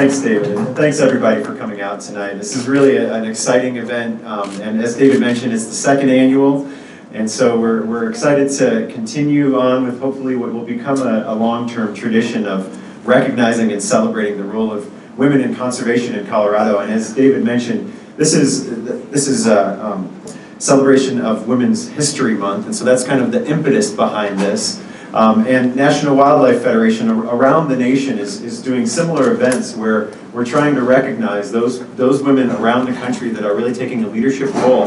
Thanks, David, and thanks everybody for coming out tonight. This is really a, an exciting event, um, and as David mentioned, it's the second annual, and so we're, we're excited to continue on with hopefully what will become a, a long-term tradition of recognizing and celebrating the role of women in conservation in Colorado. And as David mentioned, this is this is a um, celebration of Women's History Month, and so that's kind of the impetus behind this. Um, and National Wildlife Federation around the nation is, is doing similar events where we're trying to recognize those, those women around the country that are really taking a leadership role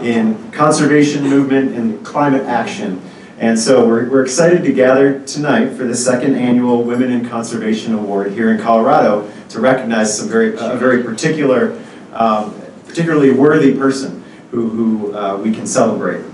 in conservation movement and climate action. And so we're, we're excited to gather tonight for the second annual Women in Conservation Award here in Colorado to recognize some very, a very particular, um, particularly worthy person who, who uh, we can celebrate.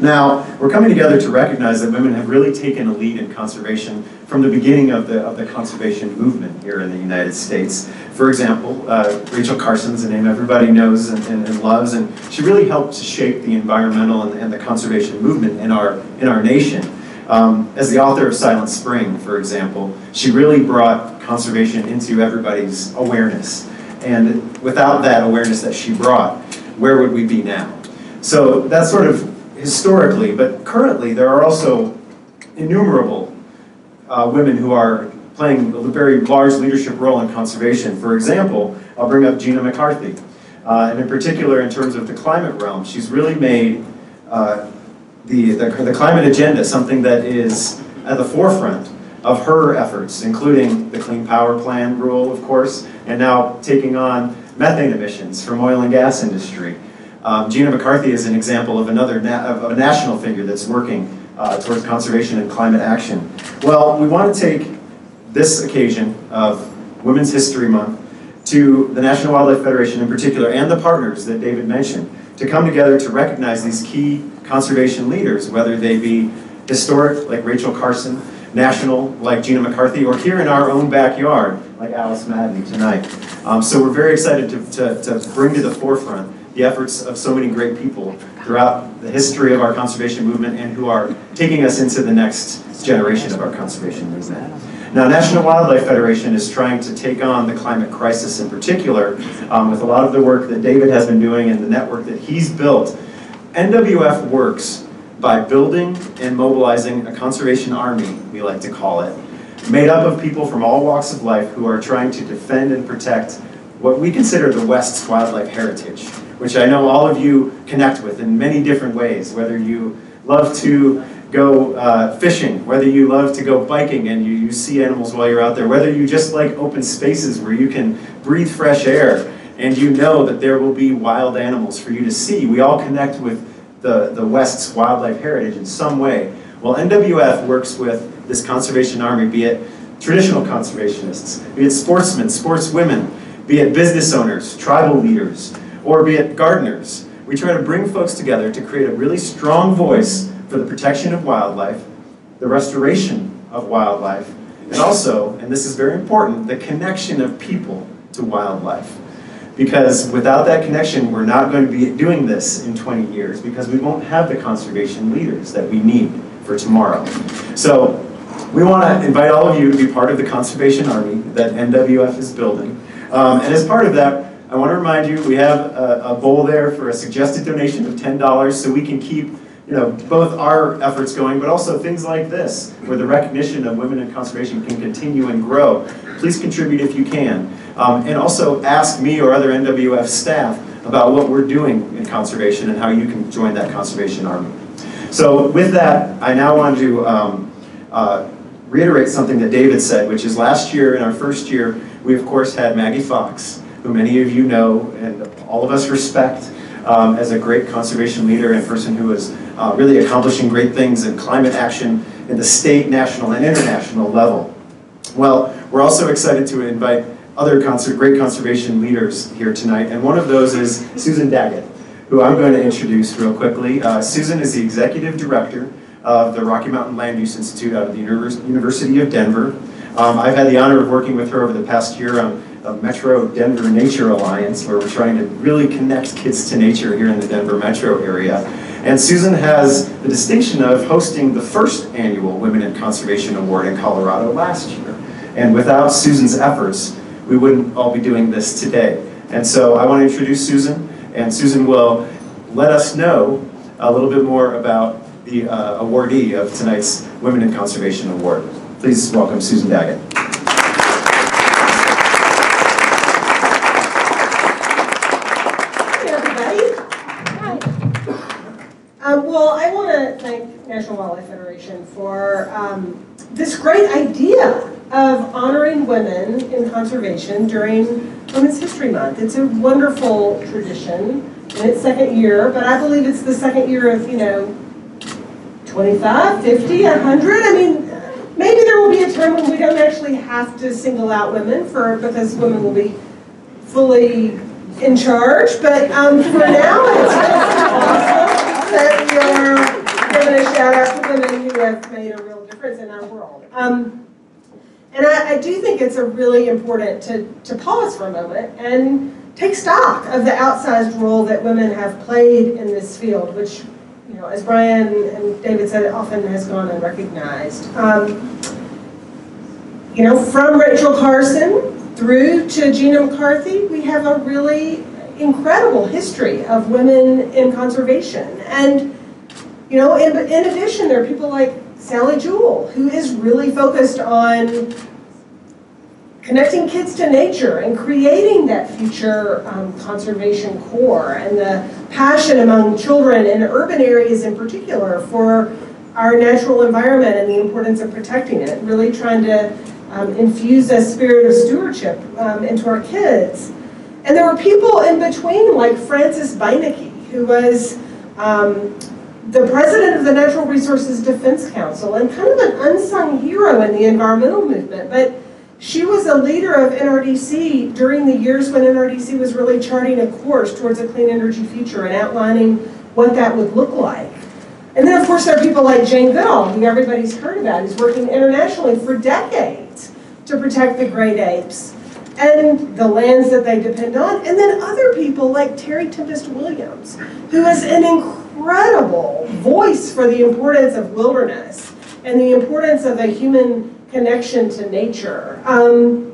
Now, we're coming together to recognize that women have really taken a lead in conservation from the beginning of the, of the conservation movement here in the United States. For example, uh, Rachel Carson's a name everybody knows and, and, and, loves, and she really helped to shape the environmental and, and the conservation movement in our, in our nation. Um, as the author of Silent Spring, for example, she really brought conservation into everybody's awareness. And without that awareness that she brought, where would we be now? So that's sort of historically, but currently there are also innumerable uh, women who are playing a very large leadership role in conservation. For example, I'll bring up Gina McCarthy. Uh, and in particular, in terms of the climate realm, she's really made uh, the, the, the climate agenda something that is at the forefront of her efforts, including the Clean Power Plan rule, of course, and now taking on methane emissions from oil and gas industry. Um, Gina McCarthy is an example of another of a national figure that's working uh, towards conservation and climate action. Well, we want to take this occasion of Women's History Month to the National Wildlife Federation in particular and the partners that David mentioned to come together to recognize these key conservation leaders, whether they be historic like Rachel Carson, national like Gina McCarthy, or here in our own backyard like Alice Madden tonight. Um, so we're very excited to, to, to bring to the forefront the efforts of so many great people throughout the history of our conservation movement and who are taking us into the next generation of our conservation movement. Now, National Wildlife Federation is trying to take on the climate crisis in particular um, with a lot of the work that David has been doing and the network that he's built. NWF works by building and mobilizing a conservation army, we like to call it, made up of people from all walks of life who are trying to defend and protect what we consider the West's wildlife heritage which I know all of you connect with in many different ways, whether you love to go uh, fishing, whether you love to go biking and you, you see animals while you're out there, whether you just like open spaces where you can breathe fresh air and you know that there will be wild animals for you to see. We all connect with the, the West's wildlife heritage in some way. Well, NWF works with this conservation army, be it traditional conservationists, be it sportsmen, sportswomen, be it business owners, tribal leaders, or be it gardeners. We try to bring folks together to create a really strong voice for the protection of wildlife, the restoration of wildlife, and also, and this is very important, the connection of people to wildlife. Because without that connection, we're not going to be doing this in 20 years because we won't have the conservation leaders that we need for tomorrow. So we want to invite all of you to be part of the Conservation Army that NWF is building. Um, and as part of that, I want to remind you, we have a, a, bowl there for a suggested donation of $10 so we can keep you know, both our efforts going, but also things like this, where the recognition of women in conservation can continue and grow. Please contribute if you can. Um, and also ask me or other NWF staff about what we're doing in conservation and how you can join that conservation army. So with that, I now want to um, uh, reiterate something that David said, which is last year, in our first year, we of course had Maggie Fox, who many of you know and all of us respect um, as a great conservation leader and person who is uh, really accomplishing great things in climate action in the state, national, and international level. Well, we're also excited to invite other great conservation leaders here tonight, and one of those is Susan Daggett, who I'm going to introduce real quickly. Uh, Susan is the executive director of the Rocky Mountain Land Use Institute out of the Univers University of Denver. Um, I've had the honor of working with her over the past year on a Metro Denver Nature Alliance, where we're trying to really connect kids to nature here in the Denver metro area. And Susan has the distinction of hosting the first annual Women in Conservation Award in Colorado last year. And without Susan's efforts, we wouldn't all be doing this today. And so I want to introduce Susan, and Susan will let us know a little bit more about the uh, awardee of tonight's Women in Conservation Award. Please welcome Susan Daggett. Well, I want to thank National Wildlife Federation for um, this great idea of honoring women in conservation during Women's History Month. It's a wonderful tradition in its second year, but I believe it's the second year of, you know, 25, 50, 100. I mean, maybe there will be a time when we don't actually have to single out women for because women will be fully in charge, but um, for now, it's awesome that we are giving a shout out to women who have made a real difference in our world. Um, and I, I do think it's a really important to, to pause for a moment and take stock of the outsized role that women have played in this field, which, you know, as Brian and David said, often has gone unrecognized. Um, you know, from Rachel Carson through to Gina McCarthy, we have a really incredible history of women in conservation. And, you know, in, in addition, there are people like Sally Jewell, who is really focused on connecting kids to nature and creating that future um, conservation corps and the passion among children in urban areas in particular for our natural environment and the importance of protecting it, really trying to um, infuse a spirit of stewardship um, into our kids. And there were people in between, like Frances Beinecke, who was um, the president of the Natural Resources Defense Council and kind of an unsung hero in the environmental movement. But she was a leader of NRDC during the years when NRDC was really charting a course towards a clean energy future and outlining what that would look like. And then, of course, there are people like Jane Goodall, who everybody's heard about, who's working internationally for decades to protect the great apes and the lands that they depend on. And then other people like Terry Tempest Williams, who is an incredible voice for the importance of wilderness and the importance of a human connection to nature. Um,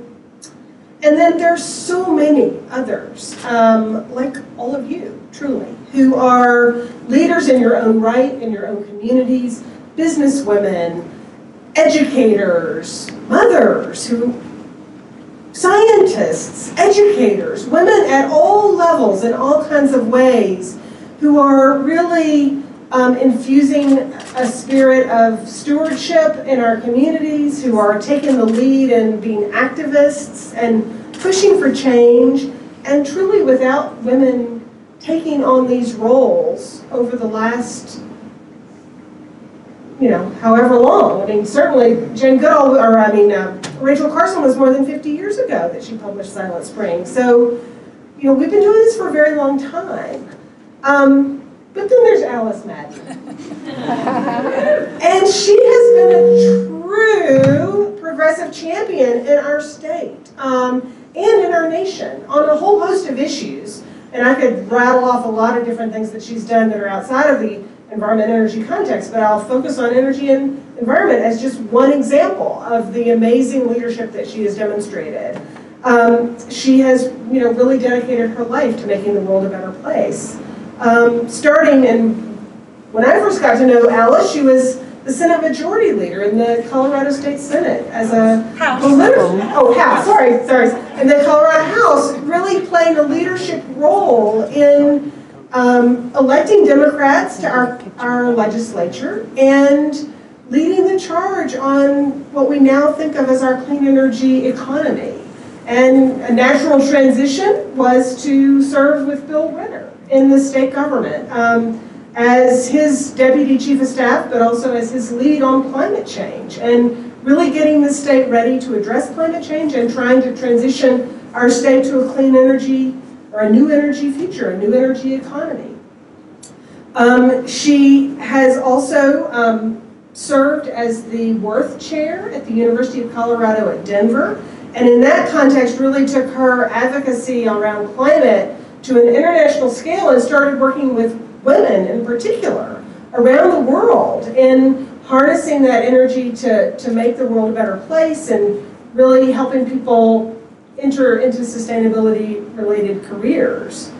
and then there's so many others, um, like all of you, truly, who are leaders in your own right, in your own communities, businesswomen, educators, mothers, who, scientists, educators, women at all levels in all kinds of ways who are really um, infusing a spirit of stewardship in our communities, who are taking the lead and being activists and pushing for change, and truly without women taking on these roles over the last, you know, however long. I mean, certainly Jane Goodall, or I mean, uh, Rachel Carson was more than 50 years ago that she published Silent Spring. So, you know, we've been doing this for a very long time. Um, but then there's Alice Madden. and she has been a true progressive champion in our state um, and in our nation on a whole host of issues. And I could rattle off a lot of different things that she's done that are outside of the environment energy context, but I'll focus on energy and environment as just one example of the amazing leadership that she has demonstrated. Um, she has, you know, really dedicated her life to making the world a better place. Um, starting in, when I first got to know Alice, she was the Senate Majority Leader in the Colorado State Senate as a House. oh House sorry sorry in the Colorado House, really playing a leadership role in um, electing Democrats to our our legislature and leading the charge on what we now think of as our clean energy economy. And a natural transition was to serve with Bill Ritter in the state government um, as his deputy chief of staff, but also as his lead on climate change and really getting the state ready to address climate change and trying to transition our state to a clean energy or a new energy future, a new energy economy. Um, she has also um, served as the Wirth Chair at the University of Colorado at Denver, and in that context really took her advocacy around climate to an international scale and started working with women in particular around the world in harnessing that energy to, to make the world a better place and really helping people enter into sustainability-related careers.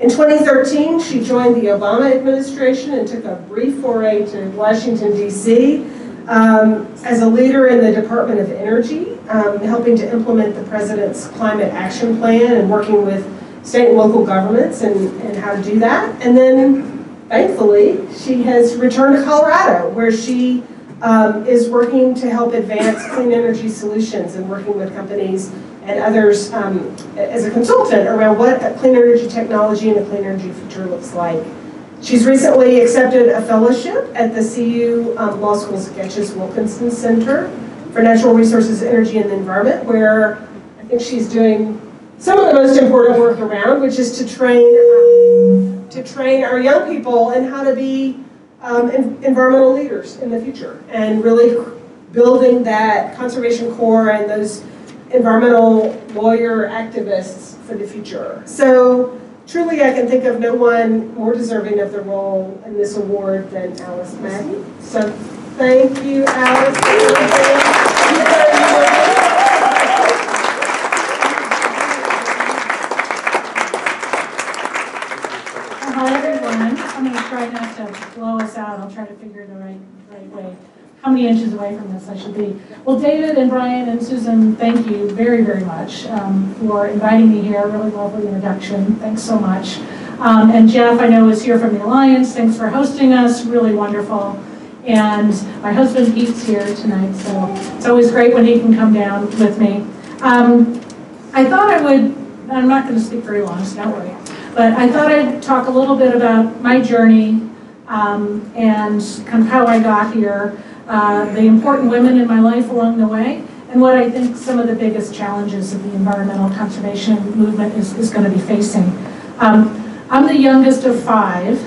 In 2013, she joined the Obama administration and took a brief foray to Washington, D.C. Um, as a leader in the Department of Energy, um, helping to implement the president's climate action plan and working with state and local governments and, and how to do that. And then, thankfully, she has returned to Colorado, where she um, is working to help advance clean energy solutions and working with companies and others um, as a consultant around what a clean energy technology and a clean energy future looks like. She's recently accepted a fellowship at the CU um, Law School's Getches Wilkinson Center for Natural Resources, Energy, and the Environment, where I think she's doing some of the most important work around, which is to train um, to train our young people in how to be um, en environmental leaders in the future, and really building that conservation corps and those environmental lawyer activists for the future. So truly I can think of no one more deserving of the role in this award than Alice Madden. So thank you, Alice. Hi, everyone. I'm going to try not to blow us out. I'll try to figure the right, right way how many inches away from this I should be. Well, David and Brian and Susan, thank you very, very much um, for inviting me here. Really lovely introduction. Thanks so much. Um, and Jeff, I know, is here from the Alliance. Thanks for hosting us. Really wonderful. And my husband Pete's here tonight, so it's always great when he can come down with me. Um, I thought I would, I'm not going to speak very long, so don't worry. But I thought I'd talk a little bit about my journey um, and kind of how I got here uh, the important women in my life along the way, and what I think some of the biggest challenges of the environmental conservation movement is, is going to be facing. Um, I'm the youngest of five,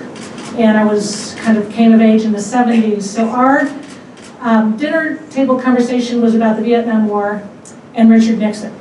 and I was kind of came of age in the 70s, so our um, dinner table conversation was about the Vietnam War and Richard Nixon.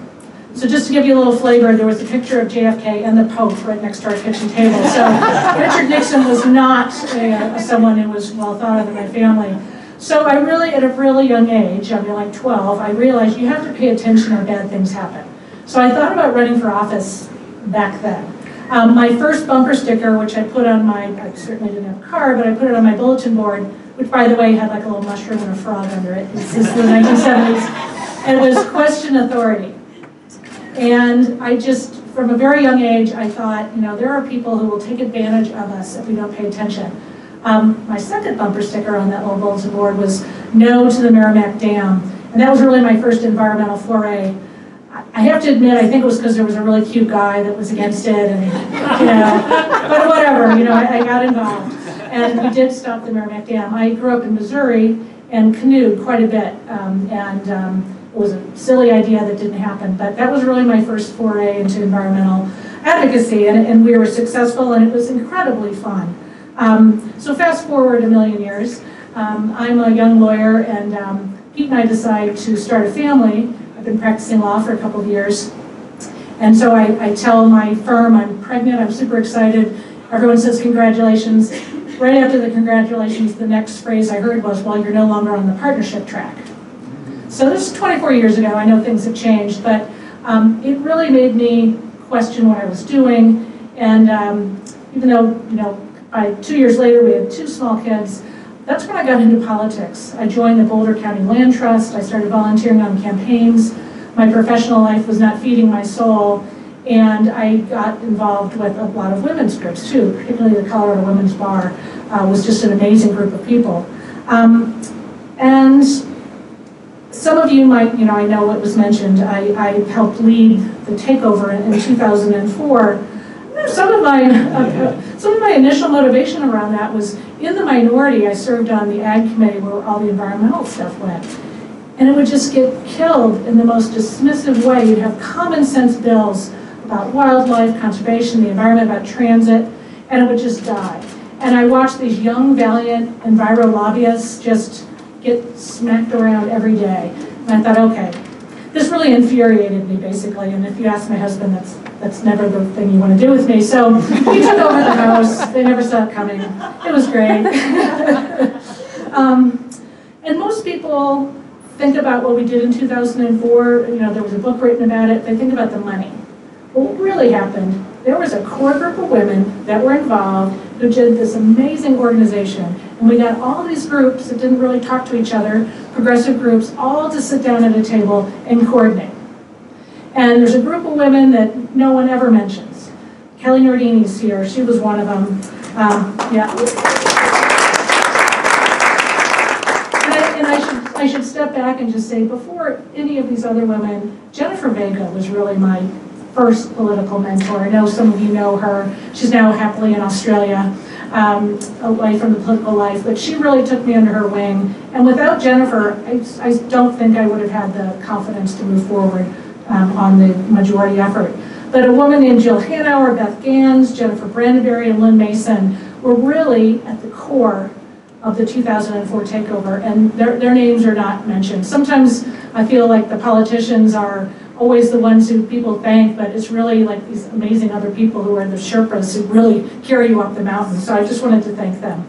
So just to give you a little flavor, there was a picture of JFK and the Pope right next to our kitchen table. So Richard Nixon was not a, someone who was well thought of in my family. So I really, at a really young age, I mean like 12, I realized you have to pay attention or bad things happen. So I thought about running for office back then. Um, my first bumper sticker, which I put on my, I certainly didn't have a car, but I put it on my bulletin board, which by the way had like a little mushroom and a frog under it. This is the 1970s. And it was question authority. And I just, from a very young age, I thought, you know, there are people who will take advantage of us if we don't pay attention. Um, my second bumper sticker on that little bulletin board was no to the Meramec Dam. And that was really my first environmental foray. I have to admit, I think it was because there was a really cute guy that was against it, and you know, but whatever, you know, I, I got involved. And we did stop the Meramec Dam. I grew up in Missouri and canoed quite a bit, um, and um, it was a silly idea that didn't happen, but that was really my first foray into environmental advocacy, and, and we were successful, and it was incredibly fun. Um, so fast forward a million years, um, I'm a young lawyer and um, Pete and I decide to start a family. I've been practicing law for a couple of years. And so I, I tell my firm I'm pregnant, I'm super excited. Everyone says congratulations. Right after the congratulations, the next phrase I heard was, well, you're no longer on the partnership track. So this is 24 years ago, I know things have changed, but um, it really made me question what I was doing. And um, even though, you know, I, two years later, we had two small kids. That's when I got into politics. I joined the Boulder County Land Trust. I started volunteering on campaigns. My professional life was not feeding my soul. And I got involved with a lot of women's groups too, particularly the Colorado Women's Bar uh, was just an amazing group of people. Um, and some of you might, you know, I know it was mentioned, I, I helped lead the takeover in, in 2004 some of my uh, some of my initial motivation around that was in the minority. I served on the ag committee where all the environmental stuff went, and it would just get killed in the most dismissive way. You'd have common sense bills about wildlife conservation, the environment, about transit, and it would just die. And I watched these young, valiant enviro lobbyists just get smacked around every day. And I thought, okay, this really infuriated me, basically. And if you ask my husband, that's that's never the thing you want to do with me. So he took over the house. They never it coming. It was great. um, and most people think about what we did in 2004, you know, there was a book written about it, they think about the money. But what really happened, there was a core group of women that were involved who did this amazing organization. And we got all these groups that didn't really talk to each other, progressive groups, all to sit down at a table and coordinate. And there's a group of women that no one ever mentions. Kelly Nordini's here, she was one of them. Um, yeah. And I, and I should, I should step back and just say, before any of these other women, Jennifer Vega was really my first political mentor. I know some of you know her. She's now happily in Australia, um, away from the political life, but she really took me under her wing. And without Jennifer, I, I don't think I would have had the confidence to move forward um, on the majority effort. But a woman named Jill Hanauer, Beth Gans, Jennifer Brandenberry, and Lynn Mason were really at the core of the 2004 takeover, and their, their names are not mentioned. Sometimes I feel like the politicians are always the ones who people thank, but it's really like these amazing other people who are the Sherpas who really carry you up the mountain. So I just wanted to thank them.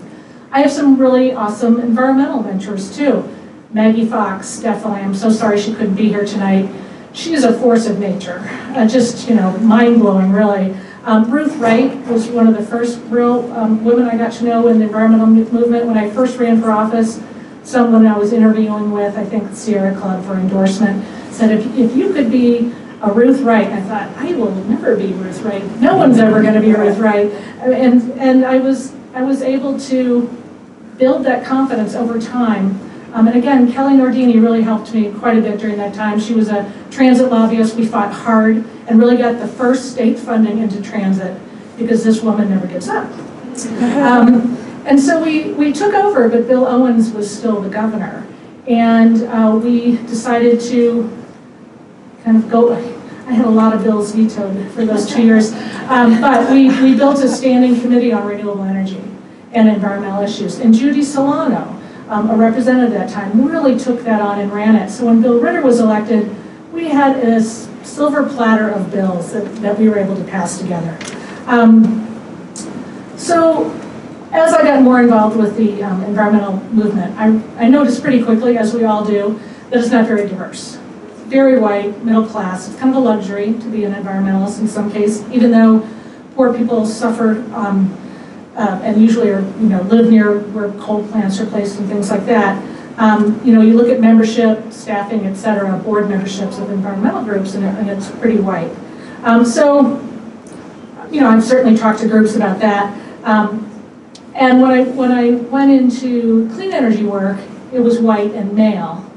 I have some really awesome environmental mentors too. Maggie Fox, definitely. I'm so sorry she couldn't be here tonight. She is a force of nature, uh, just, you know, mind-blowing, really. Um, Ruth Wright was one of the first real um, women I got to know in the environmental movement. When I first ran for office, someone I was interviewing with, I think Sierra Club for endorsement, said, if, if you could be a Ruth Wright, I thought, I will never be Ruth Wright. No one's ever going to be Ruth Wright. And, and I, was, I was able to build that confidence over time. Um, and again, Kelly Nordini really helped me quite a bit during that time. She was a transit lobbyist. We fought hard and really got the first state funding into transit because this woman never gives up. Um, and so we, we took over, but Bill Owens was still the governor. And uh, we decided to kind of go, I had a lot of bills vetoed for those two years. Um, but we, we built a standing committee on renewable energy and environmental issues. And Judy Solano, um, a representative at that time, really took that on and ran it. So when Bill Ritter was elected, we had a silver platter of bills that, that we were able to pass together. Um, so as I got more involved with the um, environmental movement, I, I noticed pretty quickly, as we all do, that it's not very diverse. Very white, middle class. It's kind of a luxury to be an environmentalist in some case, even though poor people suffer um, uh, and usually are, you know, live near where coal plants are placed and things like that. Um, you know, you look at membership, staffing, et cetera, board memberships of environmental groups, and, it, and it's pretty white. Um, so, you know, I've certainly talked to groups about that. Um, and when I, when I went into clean energy work, it was white and male.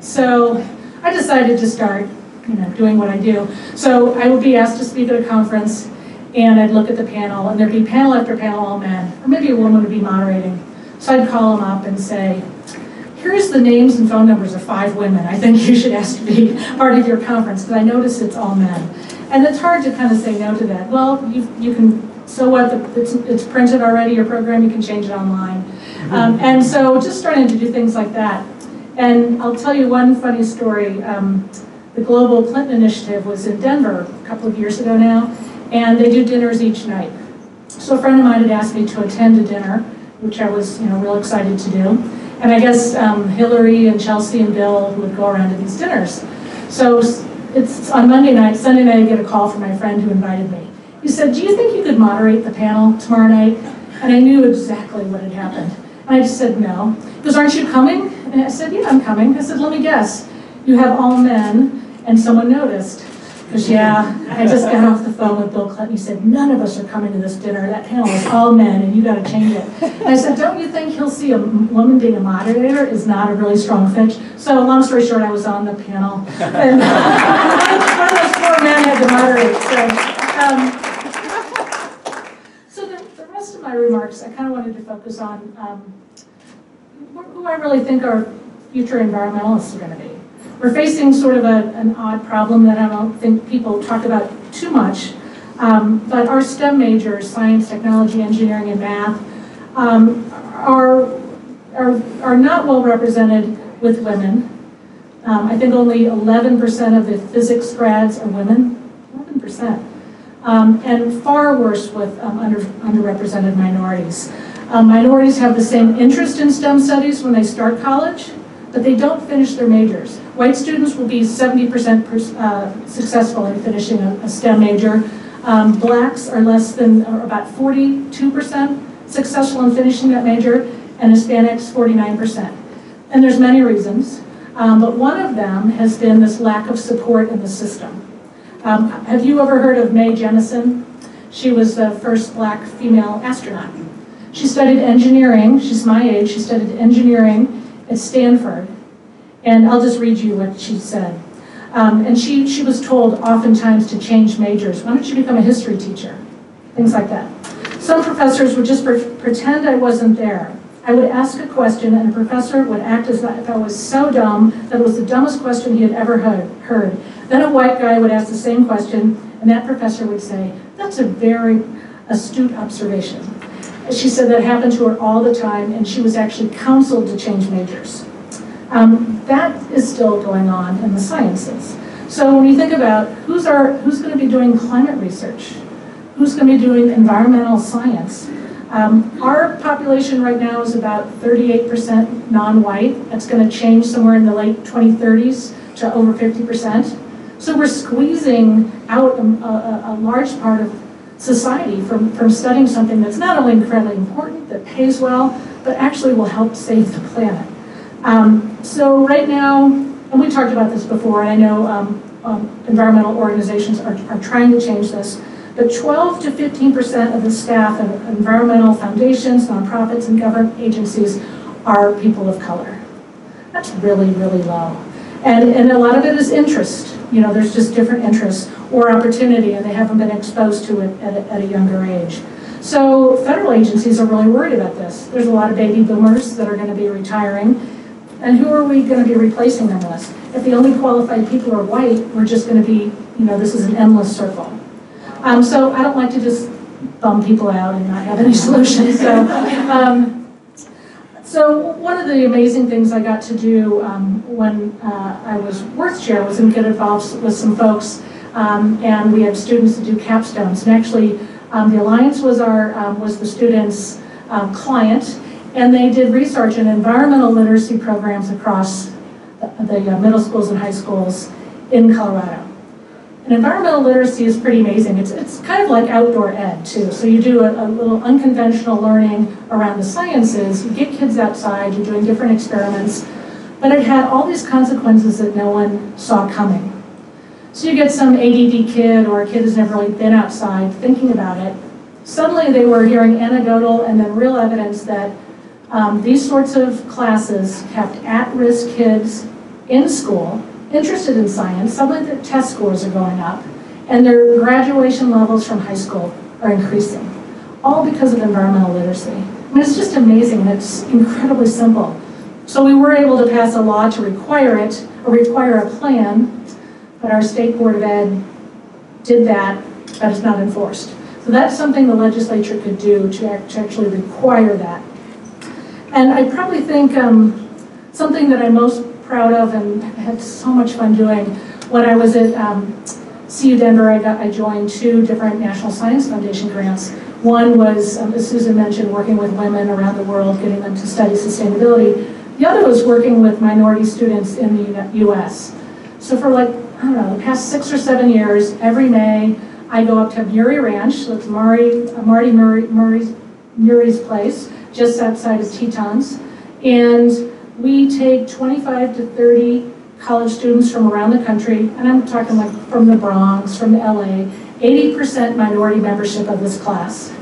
So I decided to start, you know, doing what I do. So I would be asked to speak at a conference, and I'd look at the panel, and there'd be panel after panel, all men, or maybe a woman would be moderating. So I'd call them up and say, here's the names and phone numbers of five women I think you should ask to be part of your conference, because I notice it's all men. And it's hard to kind of say no to that. Well, you, you can, so what, it's, it's printed already, your program, you can change it online. Um, and so just starting to do things like that. And I'll tell you one funny story. Um, the Global Clinton Initiative was in Denver a couple of years ago now, and they do dinners each night. So a friend of mine had asked me to attend a dinner, which I was, you know, real excited to do. And I guess um, Hillary and Chelsea and Bill would go around to these dinners. So it's on Monday night, Sunday night I get a call from my friend who invited me. He said, do you think you could moderate the panel tomorrow night? And I knew exactly what had happened. And I just said, no. He goes, aren't you coming? And I said, yeah, I'm coming. I said, let me guess. You have all men, and someone noticed. Because, yeah, I just got off the phone with Bill Clinton. He said, none of us are coming to this dinner. That panel is all men, and you got to change it. And I said, don't you think he'll see a woman being a moderator is not a really strong fit? So, long story short, I was on the panel. And one of those poor men had to moderate. So, um, so the, the rest of my remarks, I kind of wanted to focus on um, who I really think our future environmentalists are going to be. We're facing sort of a, an odd problem that I don't think people talk about too much, um, but our STEM majors, science, technology, engineering, and math, um, are, are, are not well represented with women. Um, I think only 11% of the physics grads are women, 11%. Um, and far worse with um, under, underrepresented minorities. Um, minorities have the same interest in STEM studies when they start college, but they don't finish their majors. White students will be 70% pers- uh, successful in finishing a a STEM major. Um, Blacks are less than, or about 42% successful in finishing that major, and Hispanics 49%. And there's many reasons, um, but one of them has been this lack of support in the system. Um, Have you ever heard of Mae Jemison? She was the first black female astronaut. She studied engineering, she's my age, she studied engineering at Stanford. And I'll just read you what she said. Um, and she, she was told oftentimes to change majors. Why don't you become a history teacher? Things like that. Some professors would just pre- pretend I wasn't there. I would ask a question, and a professor would act as if I was so dumb that it was the dumbest question he had ever heard. heard. Then a white guy would ask the same question, and that professor would say, That's a very astute observation. She said that happened to her all the time, and she was actually counseled to change majors. Um, that is still going on in the sciences. So when you think about who's our, who's going to be doing climate research, who's going to be doing environmental science, um, our population right now is about 38% non-white. That's going to change somewhere in the late 2030s to over 50%. So we're squeezing out a, a, a large part of society from, from studying something that's not only incredibly important, that pays well, but actually will help save the planet. Um, so right now, and we talked about this before, and I know um, um, environmental organizations are, are trying to change this, but 12 to 15% of the staff of environmental foundations, nonprofits, and government agencies are people of color. That's really, really low. And, and a lot of it is interest. You know, there's just different interests or opportunity, and they haven't been exposed to it at a, at a younger age. So federal agencies are really worried about this. There's a lot of baby boomers that are going to be retiring, and who are we going to be replacing them with? If the only qualified people are white, we're just going to be, you know, this is an endless circle. Um, so I don't like to just bum people out and not have any solutions. So, um, so one of the amazing things I got to do um, when uh, I was Wirth Chair was get involved with some folks, um, and we had students to do capstones. And actually, um, the Alliance was our um, was the students' client, and they did research in environmental literacy programs across the, uh, middle schools and high schools in Colorado. And environmental literacy is pretty amazing. It's, it's kind of like outdoor ed, too. So you do a, a, little unconventional learning around the sciences, you get kids outside, you're doing different experiments, but it had all these consequences that no one saw coming. So you get some ADD kid or a kid who's never really been outside thinking about it. Suddenly they were hearing anecdotal and then real evidence that um, these sorts of classes kept at-risk kids in school interested in science, suddenly their test scores are going up, and their graduation levels from high school are increasing, all because of environmental literacy. I mean, it's just amazing, and it's incredibly simple. So we were able to pass a law to require it, or require a plan, but our State Board of Ed did that, but it's not enforced. So that's something the legislature could do to actually require that. And I probably think um, something that I'm most proud of and had so much fun doing. When I was at um, CU Denver, I, got, I joined two different National Science Foundation grants. One was, um, as Susan mentioned, working with women around the world, getting them to study sustainability. The other was working with minority students in the U.S. So for like, I don't know, the past six or seven years, every May, I go up to Murie Ranch, Marty, uh, Mardy Murie, Murray's, Murray's place, just outside of Tetons, and we take 25 to 30 college students from around the country, and I'm talking like from the Bronx, from LA, 80% minority membership of this class.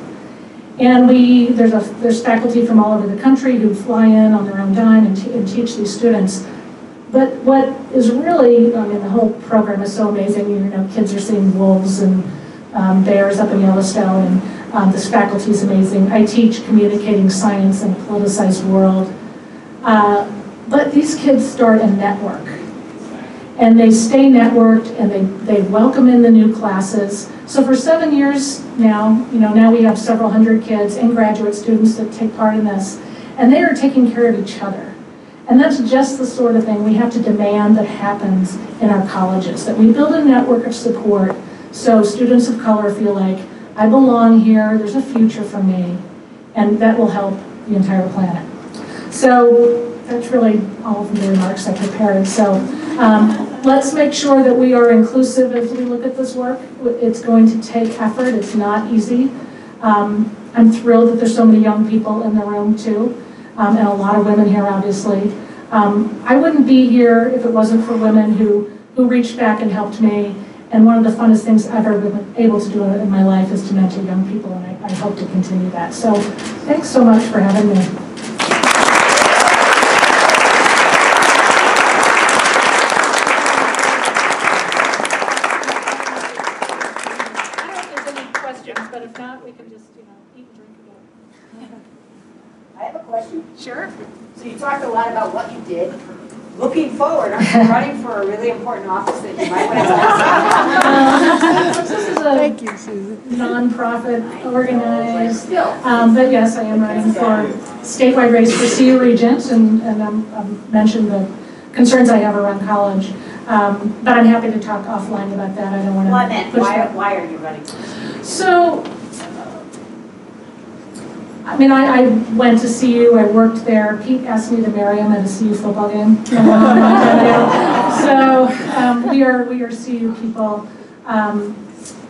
And we, there's, a, there's faculty from all over the country who fly in on their own dime and, and teach these students. But what is really, I mean, the whole program is so amazing. You know, kids are seeing wolves and um, bears up in Yellowstone, and um, this faculty is amazing. I teach communicating science in a politicized world. Uh, but these kids start a network. And they stay networked and they, they welcome in the new classes. So for seven years now, you know, now we have several hundred kids and graduate students that take part in this. And they are taking care of each other. And that's just the sort of thing we have to demand that happens in our colleges, that we build a network of support so students of color feel like, I belong here, there's a future for me, and that will help the entire planet. So that's really all of the remarks I prepared. So um, let's make sure that we are inclusive as we look at this work. It's going to take effort, it's not easy. Um, I'm thrilled that there's so many young people in the room too, um, and a lot of women here, obviously. Um, I wouldn't be here if it wasn't for women who, who reached back and helped me. And one of the funnest things I've ever been able to do in my life is to mentor young people, and I, I hope to continue that. So thanks so much for having me. I don't know there's any questions, but if not, we can just, you know, eat and drink again. I have a question. Sure. So you talked a lot about what you did. Looking forward, aren't you running for a really important office that you might want to This is a you, Susan. nonprofit organized, um, but yes, I am running for statewide race for CU Regent, and, and I'm, I've mentioned the concerns I have around college. Um, but I'm happy to talk offline about that, I don't want to. Well, I meant, why, why are you running? So, I mean, I, I went to CU, I worked there, Pete asked me to marry him at a CU football game. So, um, we are, we are CU people. Um,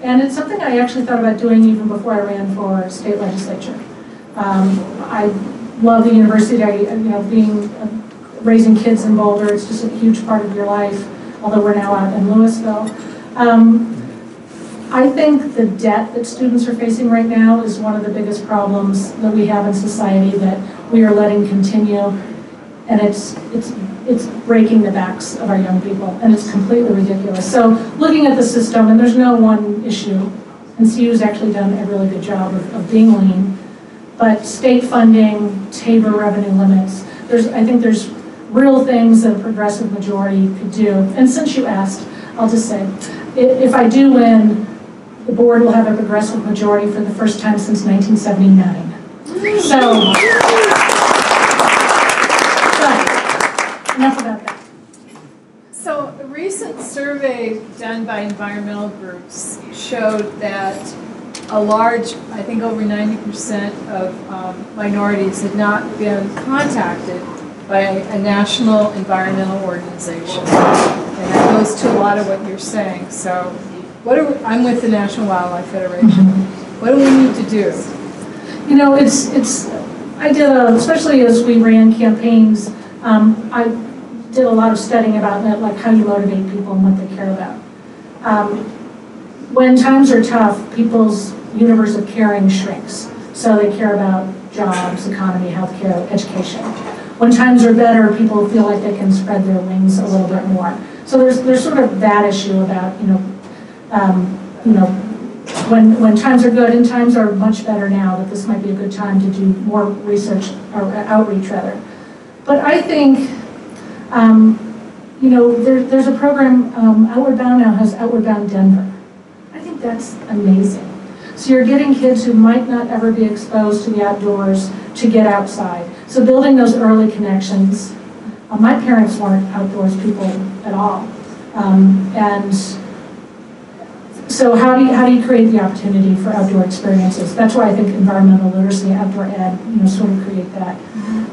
and it's something I actually thought about doing even before I ran for state legislature. Um, I love the university, I, you know, being, uh, raising kids in Boulder, it's just a huge part of your life, although we're now out in Louisville. Um, I think the debt that students are facing right now is one of the biggest problems that we have in society that we are letting continue. And it's, it's, it's breaking the backs of our young people, and it's completely ridiculous. So looking at the system, and there's no one issue, and CU's actually done a really good job of, of being lean, but state funding, Tabor revenue limits, there's, I think there's real things that a progressive majority could do. And since you asked, I'll just say, if I do win, the board will have a progressive majority for the first time since 1979. So, but, enough about that. So a recent survey done by environmental groups showed that a large, I think over 90% of um, minorities had not been contacted by a national environmental organization. And that goes to a lot of what you're saying. So what are, we- I'm with the National Wildlife Federation. What do we need to do? You know, it's, it's, I did a, especially as we ran campaigns, um, I did a lot of studying about that, like how you motivate people and what they care about. Um, When times are tough, people's universe of caring shrinks. So they care about jobs, economy, healthcare, education. When times are better, people feel like they can spread their wings a little bit more. So there's, there's sort of that issue about, you know, um, you know, when, when times are good and times are much better now, that this might be a good time to do more research or outreach rather. But I think, um, you know, there, there's a program, um, Outward Bound now has Outward Bound Denver. I think that's amazing. So you're getting kids who might not ever be exposed to the outdoors to get outside. So building those early connections. Uh, my parents weren't outdoors people at all. Um, and so how do you, how do you create the opportunity for outdoor experiences? That's why I think environmental literacy, outdoor ed, you know, sort of create that.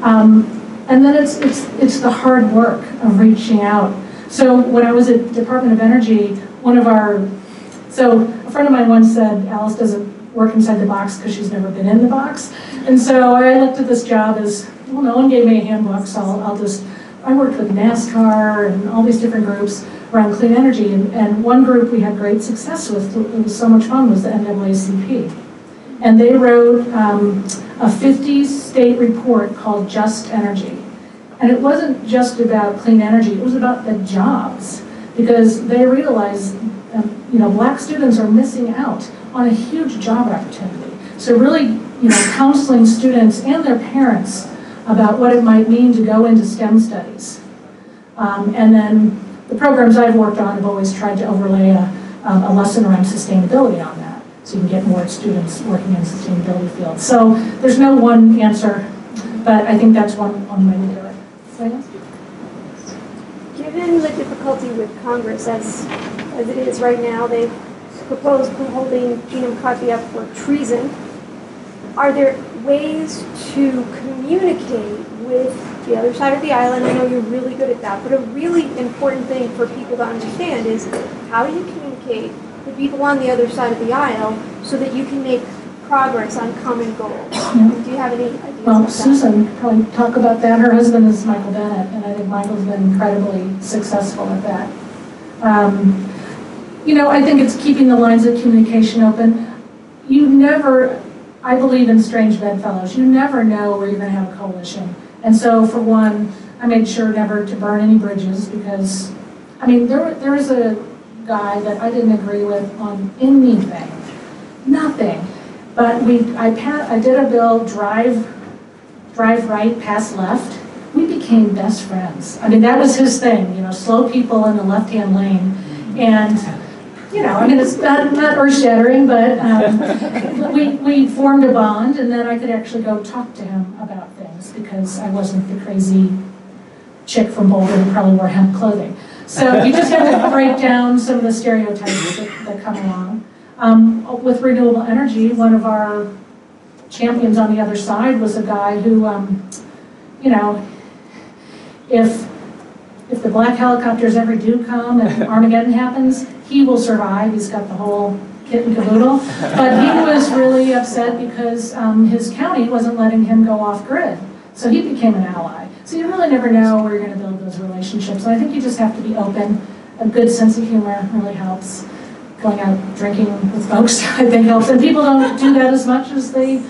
Um, and then it's, it's, it's the hard work of reaching out. So when I was at Department of Energy, one of our, so a friend of mine once said Alice doesn't work inside the box because she's never been in the box. And so I looked at this job as, well, no one gave me a handbook, so I'll, I'll just, I worked with NASCAR and all these different groups around clean energy. And, and one group we had great success with, it was so much fun, was the NAACP. And they wrote um, a 50 state report called Just Energy. And it wasn't just about clean energy, it was about the jobs. Because they realized, um, you know, black students are missing out on a huge job opportunity. So really, you know, counseling students and their parents about what it might mean to go into STEM studies. Um, and then the programs I've worked on have always tried to overlay a, um, a lesson around sustainability on that, so you can get more students working in sustainability fields. So there's no one answer, but I think that's one, one way to do it. Given the difficulty with Congress as, as it is right now, they've proposed holding Gina McCarthy up for treason. Are there ways to communicate with the other side of the aisle, and I know you're really good at that, but a really important thing for people to understand is how do you communicate with people on the other side of the aisle so that you can make progress on common goals? Do you have any ideas Well? Susan could probably talk about that. Her husband is Michael Bennet, and I think Michael's been incredibly successful at that. Um, You know, I think it's keeping the lines of communication open. You never, I believe in strange bedfellows. You never know where you're going to have a coalition. And so, for one, I made sure never to burn any bridges because, I mean, there, there was a guy that I didn't agree with on anything, nothing. But we, I pa, I did a bill, drive, drive right, pass left. We became best friends. I mean, that was his thing, you know, slow people in the left-hand lane. And, you know, I mean, it's not, not earth-shattering, but um, we, we formed a bond, and then I could actually go talk to him about things because I wasn't the crazy chick from Boulder who probably wore hemp clothing. So you just have to break down some of the stereotypes that, that come along. Um, with renewable energy, one of our champions on the other side was a guy who, um, you know, if if the black helicopters ever do come and Armageddon happens, he will survive. He's got the whole kit and caboodle. But he was really upset because um, his county wasn't letting him go off grid. So he became an ally. So you really never know where you're going to build those relationships. And I think you just have to be open. A good sense of humor really helps. Going out drinking with folks, I think helps. And people don't do that as much as they,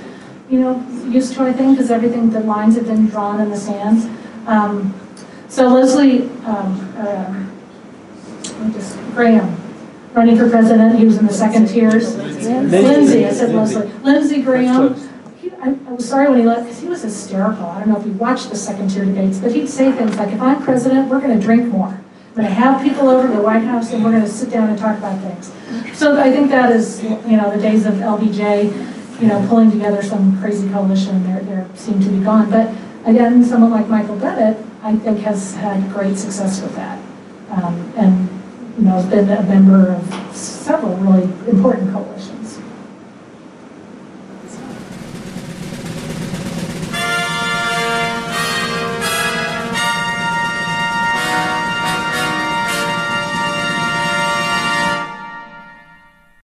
you know, used to, I think, because everything, the lines have been drawn in the sand. Um, so Leslie, um, uh, just, Graham, running for president, he was in the second tiers. Lindsey, I said Leslie. Lindsey Graham, he, I, I was sorry when he left, because he was hysterical. I don't know if you watched the second tier debates, but he'd say things like, if I'm president, we're gonna drink more. I'm gonna have people over to the White House and we're gonna sit down and talk about things. So I think that is, you know, the days of LBJ, you know, pulling together some crazy coalition, they're, they're, seem to be gone. But again, someone like Michael Bennet, I think has had great success with that. Um, and, you know, has been a member of several really important coalitions.